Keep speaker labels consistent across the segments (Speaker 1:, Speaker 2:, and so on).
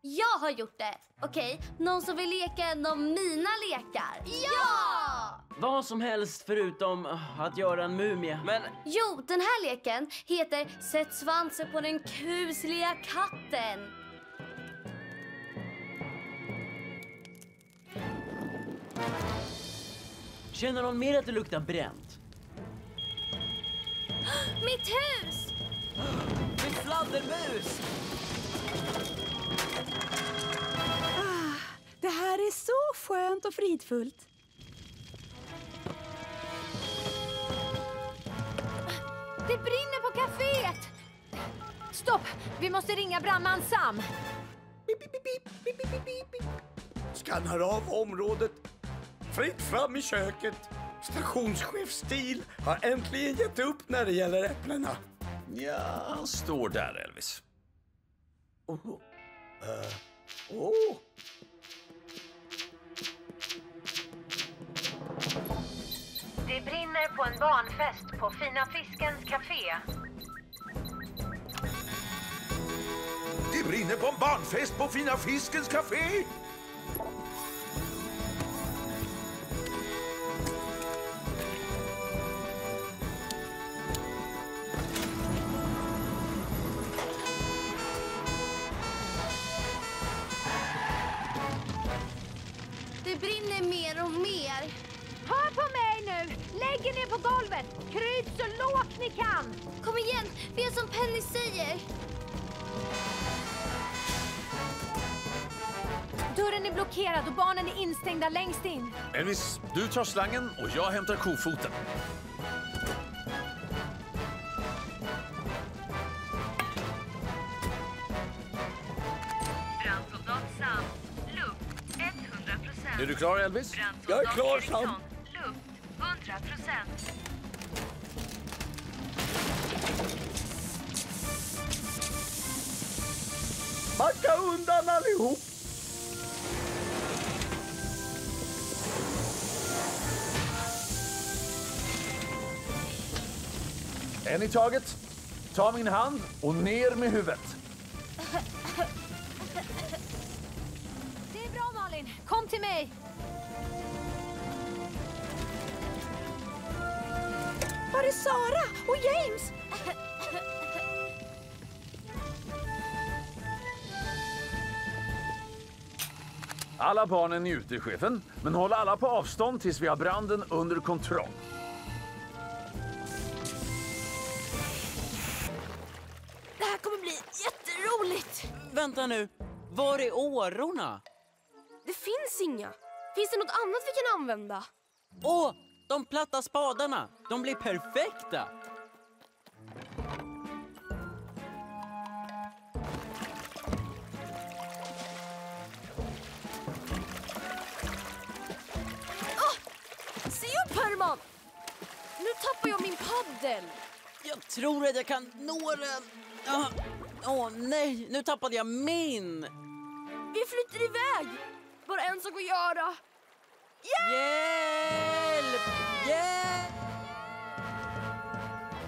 Speaker 1: Jag har gjort det. Okej, någon som vill leka en av mina lekar? Ja!
Speaker 2: Vad som helst förutom att göra en mumie. Men
Speaker 1: Jo, den här leken heter Sätt svansen på den kusliga katten.
Speaker 2: känner någon mer att det luktar bränt?
Speaker 1: Mitt hus!
Speaker 2: Min fladdermus!
Speaker 3: Skönt och fridfullt.
Speaker 4: Det brinner på kaféet! Stopp! Vi måste ringa brandman Sam.
Speaker 5: Bip, bip, bip, bip, bip, bip, bip. Skannar av området. Fritt fram i köket. Stationschef Stil har äntligen gett upp när det gäller äpplena.
Speaker 6: Ja, han står där Elvis.
Speaker 5: Oh. Oh.
Speaker 4: Det brinner på en barnfest på Fina Fiskens Café.
Speaker 6: Det brinner på en barnfest på Fina Fiskens Café!
Speaker 1: Det brinner mer och mer.
Speaker 4: Nu! Lägg er ner på golvet! Kryp så lågt ni kan!
Speaker 1: Kom igen, vi är som Penny säger.
Speaker 4: Dörren är blockerad och barnen är instängda längst in.
Speaker 6: Elvis, du tar slangen och jag hämtar kofoten.
Speaker 7: Brandsoldat Sam. Luft 100%.
Speaker 6: Är du klar Elvis?
Speaker 5: Jag är klar, Sam.
Speaker 7: 100 procent.
Speaker 5: Backa undan allihop!
Speaker 6: En i taget. Ta min hand och ner med huvudet.
Speaker 4: Det är bra Malin, kom till mig!
Speaker 3: Var är Sara och James?
Speaker 6: Alla barnen är ute, chefen. Men håll alla på avstånd tills vi har branden under kontroll.
Speaker 1: Det här kommer bli jätteroligt.
Speaker 2: Vänta nu, var är årorna?
Speaker 1: Det finns inga. Finns det något annat vi kan använda?
Speaker 2: Åh, de platta spadarna! De blir perfekta!
Speaker 1: Se upp Herman! Nu tappar jag min paddel.
Speaker 2: Jag tror att jag kan nå den. Ah, Åh nej, nu tappade jag min!
Speaker 1: Vi flyttar iväg. Bara en sak att göra.
Speaker 2: Hjälp! Hjälp!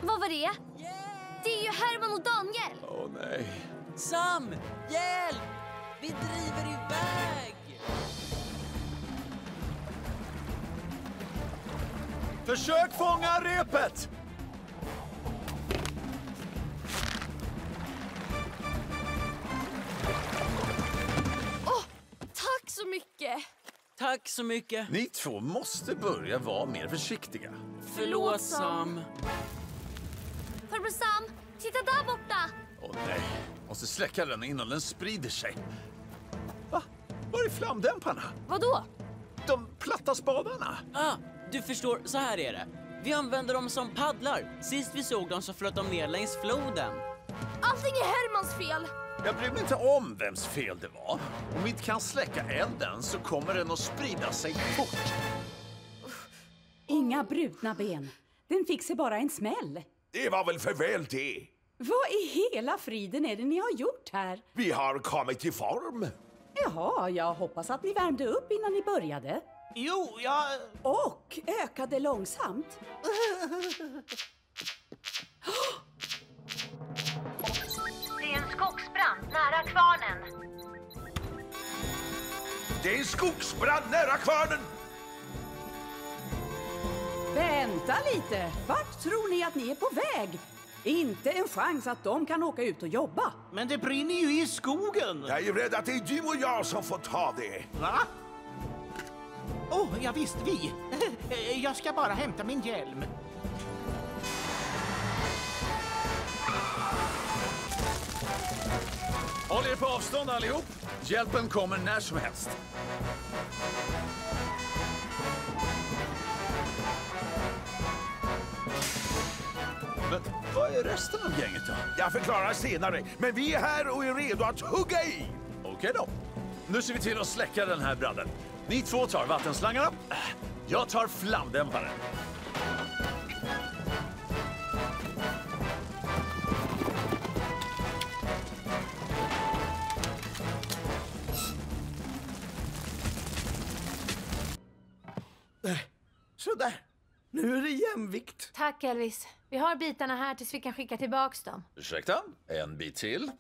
Speaker 1: Vad var det? Det är ju Herman och Daniel.
Speaker 6: Åh nej.
Speaker 2: Sam, hjälp! Vi driver iväg!
Speaker 6: Försök fånga repet!
Speaker 1: Tack så mycket.
Speaker 6: Ni två måste börja vara mer försiktiga.
Speaker 2: Förlåt Sam.
Speaker 1: Farbror Sam, titta där borta.
Speaker 6: Åh nej. Måste släcka den innan den sprider sig. Va? Var är flamdämparna?
Speaker 1: Vadå?
Speaker 6: De platta spadarna?
Speaker 2: Ah, du förstår, så här är det. Vi använder dem som paddlar. Sist vi såg dem så flöt de ner längs floden.
Speaker 1: Allting är Hermans fel.
Speaker 6: Jag bryr mig inte om vems fel det var. Om vi inte kan släcka elden så kommer den att sprida sig fort.
Speaker 3: Inga brutna ben. Den fick sig bara en smäll.
Speaker 8: Det var väl för väl det.
Speaker 3: Vad i hela friden är det ni har gjort här?
Speaker 8: Vi har kommit till form.
Speaker 3: Jaha, jag hoppas att ni värmde upp innan ni började.
Speaker 2: Jo, jag...
Speaker 3: Och ökade långsamt.
Speaker 4: skogsbrand nära kvarnen.
Speaker 8: Det är en skogsbrand nära kvarnen!
Speaker 3: Vänta lite! Vart tror ni att ni är på väg? Inte en chans att de kan åka ut och jobba.
Speaker 9: Men det brinner ju i skogen!
Speaker 8: Jag är rädd att det är du och jag som får ta det.
Speaker 9: Va? Åh, oh, ja visst, vi. Jag ska bara hämta min hjälm.
Speaker 6: Håll er på avstånd allihop. Hjälpen kommer när som helst. Men vad är resten av gänget då?
Speaker 8: Jag förklarar senare, men vi är här och är redo att hugga i.
Speaker 6: Okej då. Nu ser vi till att släcka den här branden. Ni två tar vattenslangarna. Jag tar flamdämparen.
Speaker 5: Nu är det jämvikt.
Speaker 4: Tack Elvis. Vi har bitarna här tills vi kan skicka tillbaks dem.
Speaker 6: Ursäkta, en bit till.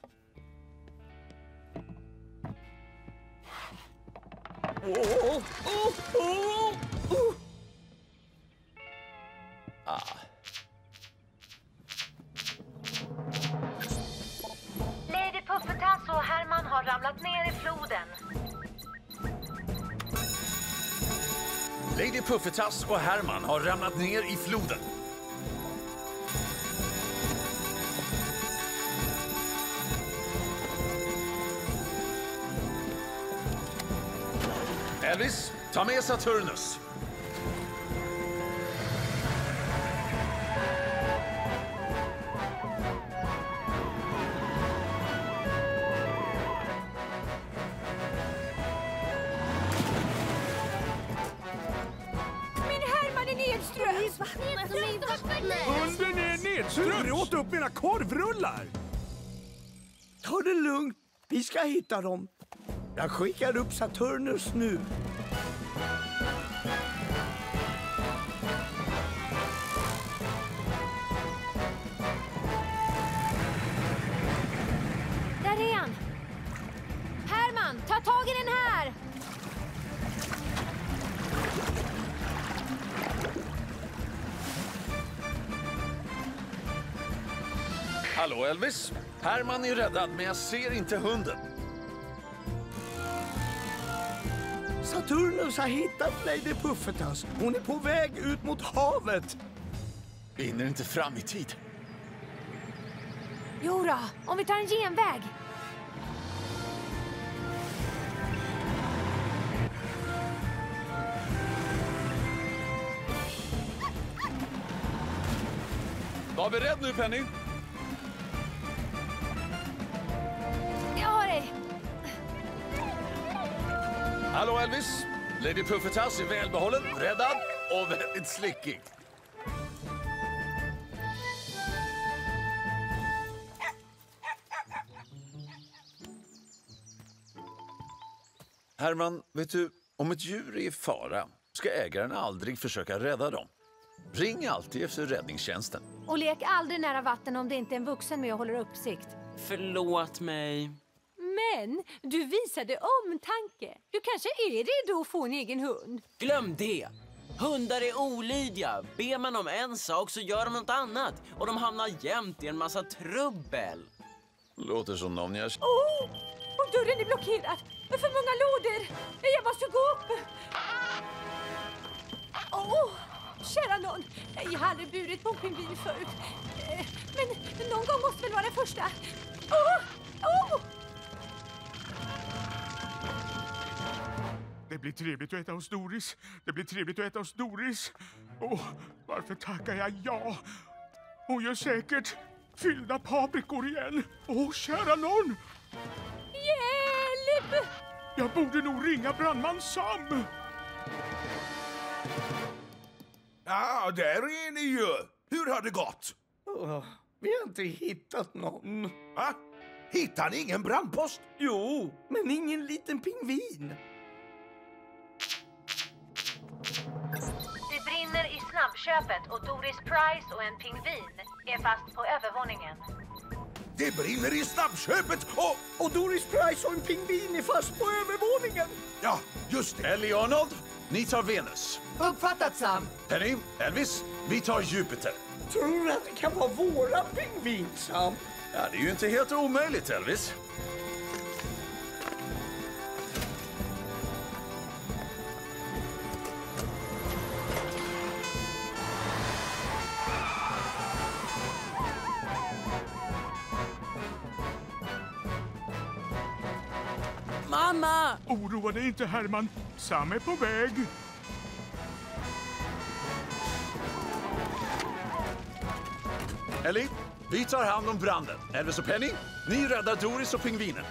Speaker 5: Åh, åh, åh, åh.
Speaker 7: Lady Puffetass och Herman har ramlat ner i floden.
Speaker 6: Lady Puffetass och Herman har ramlat ner i floden. Elvis, ta med Saturnus.
Speaker 5: Hunden är nedströms! Du åt upp mina korvrullar! Ta det lugnt. Vi ska hitta dem. Jag skickar upp Saturnus nu.
Speaker 6: Hallå Elvis. Herman är räddad, men jag ser inte hunden.
Speaker 5: Saturnus har hittat Lady Puffetas. Hon är på väg ut mot havet.
Speaker 6: Vi hinner inte fram i tid.
Speaker 4: Jodå, om vi tar en genväg.
Speaker 6: Var beredd nu Penny. Elvis. Lady Puffetass är välbehållen, räddad och väldigt slickig. Herman, vet du, om ett djur är i fara ska ägaren aldrig försöka rädda dem. Ring alltid efter räddningstjänsten.
Speaker 4: Och lek aldrig nära vatten om det inte är en vuxen med och håller uppsikt.
Speaker 2: Förlåt mig.
Speaker 4: Men du visade omtanke. Du kanske är redo att få en egen hund.
Speaker 2: Glöm det! Hundar är olydiga. Ber man om en sak så gör de något annat. Och de hamnar jämt i en massa trubbel.
Speaker 6: Låter som någon jag...
Speaker 4: Oh! Och dörren är blockerad. För många lådor. Jag måste gå upp. Åh! Kära någon, jag har aldrig burit på en pingvin förut. Eh, Men någon gång måste väl vara den första. Åh! Åh!
Speaker 10: Det blir trevligt att äta hos Doris. Det blir trevligt att äta hos Doris. Åh, varför tackar jag ja? Hon gör säkert fyllda paprikor igen. Åh, kära nån!
Speaker 4: Hjälp!
Speaker 10: Jag borde nog ringa brandman Sam.
Speaker 8: Ja, där är ni ju. Hur har det gått?
Speaker 5: Åh, vi har inte hittat någon.
Speaker 8: Va? Hittar ni ingen brandpost?
Speaker 5: Jo, men ingen liten pingvin.
Speaker 7: Snabbköpet och Doris Price och en pingvin är fast på övervåningen.
Speaker 8: Det brinner i snabbköpet och...
Speaker 5: Och Doris Price och en pingvin är fast på övervåningen.
Speaker 8: Ja, just det.
Speaker 6: Ellie Arnold, ni tar Venus.
Speaker 11: Uppfattat, Sam.
Speaker 6: Penny, Elvis, vi tar Jupiter.
Speaker 5: Tror du att det kan vara våran pingvin, Sam?
Speaker 6: Ja, det är ju inte helt omöjligt, Elvis.
Speaker 2: Mamma!
Speaker 10: Oroa dig inte Herman, Sam är på väg.
Speaker 6: Ellie, vi tar hand om branden. Elvis och Penny, ni räddar Doris och pingvinen.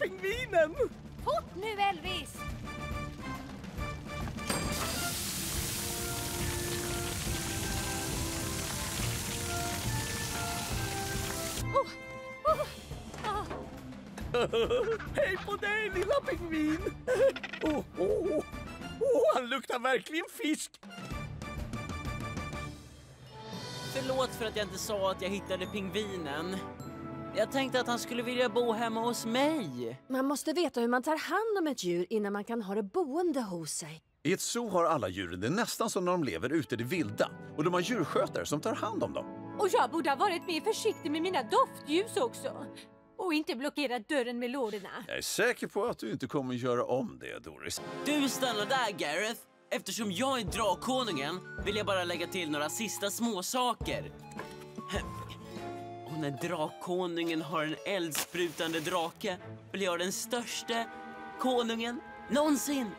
Speaker 5: Pingvinen!
Speaker 4: Fort nu Elvis! Oh, oh, ah.
Speaker 5: Hej på dig, lilla pingvin! Oh, oh, oh. oh, han luktar verkligen fisk!
Speaker 2: Förlåt för att jag inte sa att jag hittade pingvinen. Jag tänkte att han skulle vilja bo hemma hos mig.
Speaker 12: Man måste veta hur man tar hand om ett djur innan man kan ha det boende hos sig.
Speaker 6: I ett zoo har alla djuren det nästan som när de lever ute i det vilda. Och de har djurskötare som tar hand om dem.
Speaker 4: Och jag borde ha varit mer försiktig med mina doftljus också. Och inte blockerat dörren med lådorna.
Speaker 6: Jag är säker på att du inte kommer göra om det, Doris.
Speaker 2: Du stannar där Gareth. Eftersom jag är drakkonungen vill jag bara lägga till några sista småsaker. När drakkonungen har en eldsprutande drake blir jag den största konungen någonsin.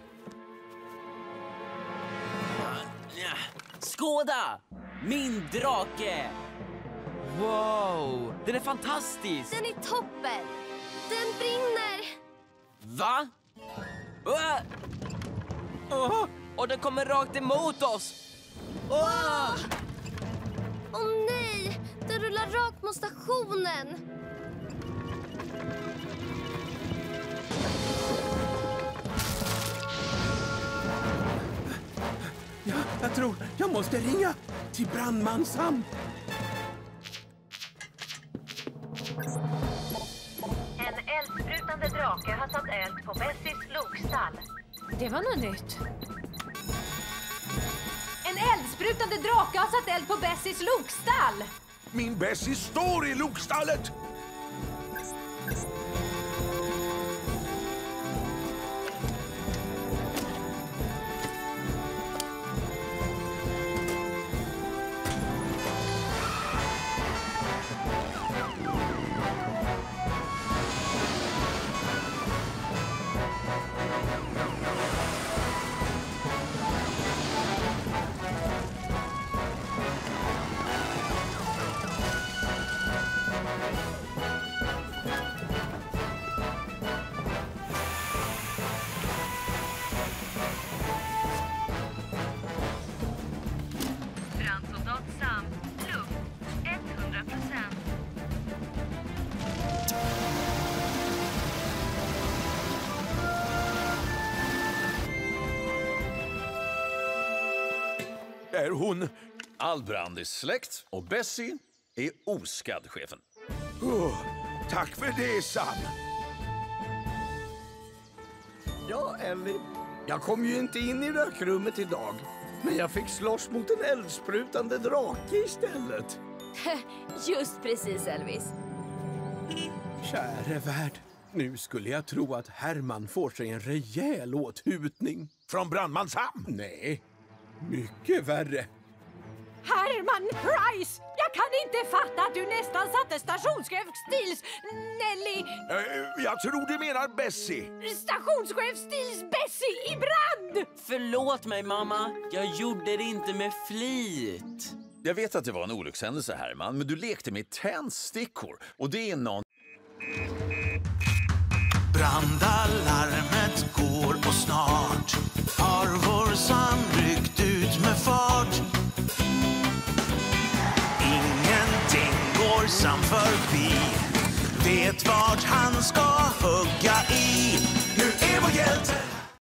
Speaker 2: Skåda! Min drake!
Speaker 11: Wow, den är fantastisk!
Speaker 1: Den är toppen! Den brinner!
Speaker 2: Va?
Speaker 11: Uh! Oh, och den kommer rakt emot oss! Oh!
Speaker 1: Åh nej! Den rullar rakt mot stationen!
Speaker 13: Ja, jag tror jag måste ringa till brandman Sam.
Speaker 7: En eldsprutande drake har satt eld på Bessies lokstall.
Speaker 4: Det var något nytt. En eldsprutande drake har satt eld på Bessies lokstall!
Speaker 8: Min Bessie står i lokstallet! Är hon...
Speaker 6: All brand är släckt och Bessie är oskadd, chefen.
Speaker 8: Oh, tack för det, Sam.
Speaker 5: Ja, Ellie. Jag kom ju inte in i rökrummet idag. Men jag fick slåss mot en eldsprutande drake istället.
Speaker 12: Just precis Elvis.
Speaker 13: Käre värld, nu skulle jag tro att Herman får sig en rejäl åthutning.
Speaker 8: Från brandman Sam?
Speaker 13: Nej, mycket värre.
Speaker 4: Herman Price! Jag kan inte fatta att du nästan satte stationschef Stils Nelly...
Speaker 8: Eh, jag tror du menar Bessie.
Speaker 4: Stationschef Stils Bessie i brand!
Speaker 2: Förlåt mig mamma, jag gjorde det inte med flit.
Speaker 6: Jag vet att det var en olyckshändelse, Herman, men du lekte med tändstickor. Och det är någon...
Speaker 14: Brandalarmet går och snart har vår Sam ryckt ut med fart. Ingenting går Sam förbi. Vet vart han ska hugga i.